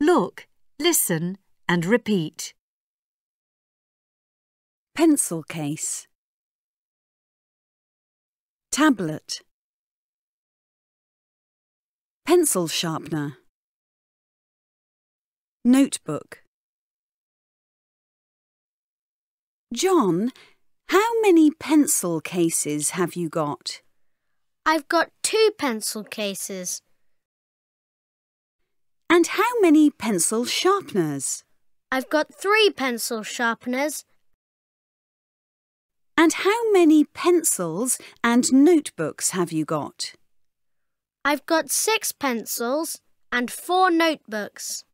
Look, listen and repeat. Pencil case. Tablet. Pencil sharpener. Notebook. John, how many pencil cases have you got? I've got two pencil cases. And how many pencil sharpeners? I've got three pencil sharpeners. And how many pencils and notebooks have you got? I've got six pencils and four notebooks.